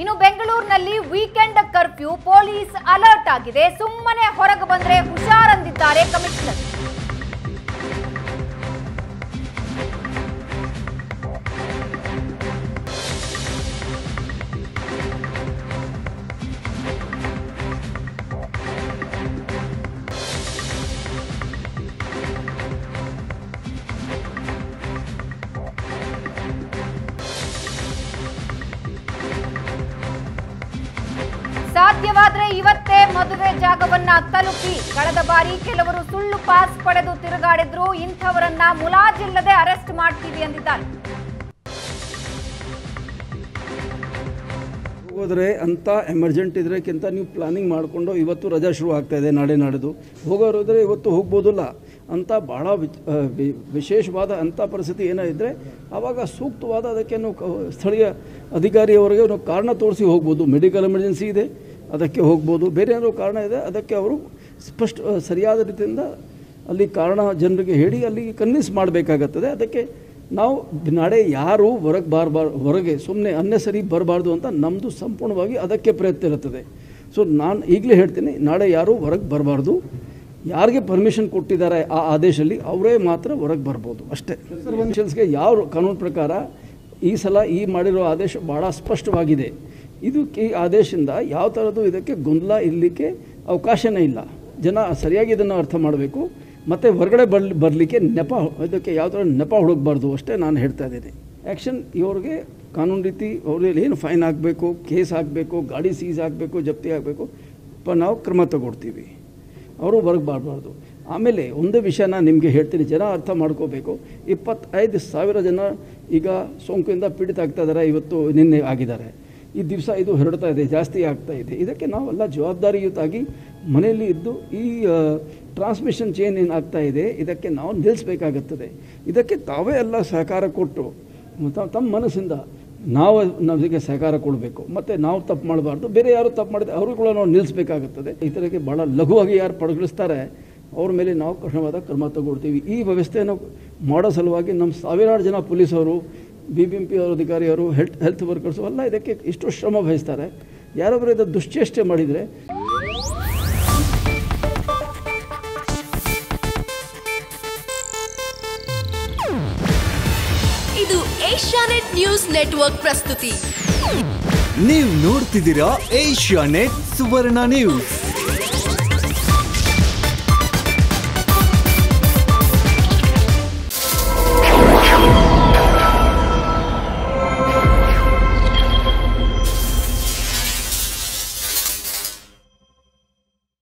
ಇನ್ನು ಬೆಂಗಳೂರಿನಲ್ಲಿ weekend curfew police alert ಆಗಿದೆ. ಸುಮ್ಮನೆ ಹೊರಗೆ ಬಂದ್ರೆ ಹುಷಾರಂದಿದ್ದಾರೆ ಕಮಿಷನರ್ ಸಾಧ್ಯವಾದ್ರೆ ಇವತ್ತೇ ಮದುವೆ ಜಾಗವನ್ನ ತಲುಪಿ. ಕಳೆದ ಬಾರಿ ಕೆಲವರು ಸುಳ್ಳು ಪಾಸ್ ಪಡೆದು ತಿರುಗಾಡಿದ್ರು. ಇಂಥವರನ್ನ ಮುಲಾಜಿಲ್ಲದೆ ಅರೆಸ್ಟ್ ಮಾಡ್ತೀವಿ ಎಂದಿದ್ದಾರೆ. ಹೋದರೆ ಅಂತ ಎಮರ್ಜೆಂಟ್ ಇದ್ರಕ್ಕಿಂತ ನೀವು ಪ್ಲಾನಿಂಗ್ ಮಾಡಿಕೊಂಡು ಇವತ್ತು ರಜಾ ಶುರು ಆಗ್ತಾ ಇದೆ ನಾಳೆ ನಾಡಿದ್ದು. ಹೋಗೋರು ಇದ್ರೆ ಇವತ್ತು ಹೋಗ್ಬೋದಲ್ಲ. ಅಂತ ಭಾಳ ವಿಶೇಷವಾದ ಅಂಥ ಪರಿಸ್ಥಿತಿ ಏನಾಯಿದ್ರೆ ಆವಾಗ ಸೂಕ್ತವಾದ ಅದಕ್ಕೆ ಸ್ಥಳೀಯ ಅಧಿಕಾರಿಯವರಿಗೆ ಕಾರಣ ತೋರಿಸಿ ಹೋಗ್ಬೋದು. ಮೆಡಿಕಲ್ ಎಮರ್ಜೆನ್ಸಿ ಇದೆ. ಅದಕ್ಕೆ ಹೋಗ್ಬೋದು. ಬೇರೆ ಏನಾದರೂ ಕಾರಣ ಇದೆ? ಅದಕ್ಕೆ ಅವರು ಸ್ಪಷ್ಟ ಸರಿಯಾದ ರೀತಿಯಿಂದ ಅಲ್ಲಿ ಕಾರಣ ಜನರಿಗೆ ಹೇಳಿ ಅಲ್ಲಿಗೆ ಕನ್ವಿನ್ಸ್ ಮಾಡಬೇಕಾಗತ್ತದೆ. ಅದಕ್ಕೆ ನಾವು ನಾಳೆ ಯಾರು ಹೊರಗೆ ಬಾರಬಾರ್ ಹೊರಗೆ ಸುಮ್ಮನೆ ಅನ್ನೆಸರಿ ಬರಬಾರ್ದು ಅಂತ ನಮ್ಮದು ಸಂಪೂರ್ಣವಾಗಿ ಅದಕ್ಕೆ ಪ್ರಯತ್ನ ಇರುತ್ತದೆ. ಸೊ ನಾನು ಈಗಲೇ ಹೇಳ್ತೀನಿ, ನಾಳೆ ಯಾರು ಹೊರಗೆ ಬರಬಾರ್ದು. ಯಾರಿಗೆ ಪರ್ಮಿಷನ್ ಕೊಟ್ಟಿದ್ದಾರೆ ಆ ಆದೇಶದಲ್ಲಿ ಅವರೇ ಮಾತ್ರ ಹೊರಗೆ ಬರ್ಬೋದು. ಅಷ್ಟೇ. ಯಾವ ಕಾನೂನು ಪ್ರಕಾರ ಈ ಸಲ ಈ ಮಾಡಿರೋ ಆದೇಶ ಭಾಳ ಸ್ಪಷ್ಟವಾಗಿದೆ. ಇದು ಈ ಆದೇಶದಿಂದ ಯಾವ ಥರದ್ದು ಇದಕ್ಕೆ ಗೊಂದಲ ಇರಲಿಕ್ಕೆ ಅವಕಾಶನೇ ಇಲ್ಲ. ಜನ ಸರಿಯಾಗಿ ಇದನ್ನು ಅರ್ಥ ಮಾಡಬೇಕು. ಮತ್ತು ಹೊರಗಡೆ ಬರ್ ಬರಲಿಕ್ಕೆ ನೆಪ, ಇದಕ್ಕೆ ಯಾವ ಥರ ನೆಪ ಹುಡುಕಬಾರ್ದು ಅಷ್ಟೇ ನಾನು ಹೇಳ್ತಾ ಇದ್ದೀನಿ. ಆ್ಯಕ್ಷನ್ ಇವ್ರಿಗೆ ಕಾನೂನು ರೀತಿ ಅವ್ರಿಗೆ ಏನು ಫೈನ್ ಆಗಬೇಕು ಕೇಸ್ ಆಗಬೇಕು, ಗಾಡಿ ಸೀಸ್ ಆಗಬೇಕು, ಜಪ್ತಿ ಆಗಬೇಕು, ಪ ನಾವು ಕ್ರಮ ತಗೊಳ್ತೀವಿ. ಅವರು ಹೊರಗೆ ಬರಬಾರ್ದು ಆಮೇಲೆ ಒಂದು ವಿಷಯನ ನಿಮಗೆ ಹೇಳ್ತೀನಿ, ಜನ ಅರ್ಥ ಮಾಡ್ಕೋಬೇಕು. ಇಪ್ಪತ್ತೈದು ಸಾವಿರ ಜನ ಈಗ ಸೋಂಕಿಂದ ಪೀಡಿತ ಆಗ್ತಾ ಇದ್ದಾರೆ, ಇವತ್ತು ನಿನ್ನೆ ಆಗಿದ್ದಾರೆ. ಈ ದಿವಸ ಇದು ಹರಡ್ತಾ ಇದೆ, ಜಾಸ್ತಿ ಆಗ್ತಾ ಇದೆ. ಇದಕ್ಕೆ ನಾವೆಲ್ಲ ಜವಾಬ್ದಾರಿಯುತಾಗಿ ಮನೆಯಲ್ಲಿ ಇದ್ದು ಈ ಟ್ರಾನ್ಸ್ಮಿಷನ್ ಚೇನ್ ಏನಾಗ್ತಾ ಇದೆ, ಇದಕ್ಕೆ ನಾವು ನಿಲ್ಲಿಸಬೇಕಾಗುತ್ತದೆ. ಇದಕ್ಕೆ ತಾವೇ ಎಲ್ಲ ಸಹಕಾರ ಕೊಟ್ಟು ತಮ್ಮ ಮನಸ್ಸಿಂದ ನಾವು, ನಮಗೆ ಸಹಕಾರ ಕೊಡಬೇಕು. ಮತ್ತು ನಾವು ತಪ್ಪು ಮಾಡಬಾರ್ದು. ಬೇರೆ ಯಾರು ತಪ್ಪು ಮಾಡಿದ್ರೆ ಅವರು ಕೂಡ ನಾವು ನಿಲ್ಲಿಸಬೇಕಾಗುತ್ತದೆ. ಇತರಕ್ಕೆ ಭಾಳ ಲಘುವಾಗಿ ಯಾರು ಪಡಗಿಸ್ತಾರೆ ಅವ್ರ ಮೇಲೆ ನಾವು ಕಠಿಣವಾದ ಕ್ರಮ ತಗೊಳ್ತೀವಿ. ಈ ವ್ಯವಸ್ಥೆಯನ್ನು ಮಾಡೋ ಸಲುವಾಗಿ ನಮ್ಮ ಸಾವಿರಾರು ಜನ ಪೊಲೀಸವರು ಬಿ ಬಿ ಎಂ ಪಿ ಅವರ ಅಧಿಕಾರಿಯವರು ಹೆಲ್ತ್ ಹೆಲ್ತ್ ವರ್ಕರ್ಸು ಎಲ್ಲ ಇದಕ್ಕೆ ಇಷ್ಟು ಶ್ರಮ ವಹಿಸ್ತಾರೆ. ಯಾರೊಬ್ಬರು ಇದು ದುಶ್ಚೇಷ್ಟೆ ಮಾಡಿದರೆ? ಇದು ಏಷ್ಯಾನೆಟ್ ನ್ಯೂಸ್ ನೆಟ್ವರ್ಕ್ ಪ್ರಸ್ತುತಿ. ನೀವು ನೋಡ್ತಿದ್ದೀರಾ ಏಷ್ಯಾ ನೆಟ್ ಸುವರ್ಣ ನ್ಯೂಸ್.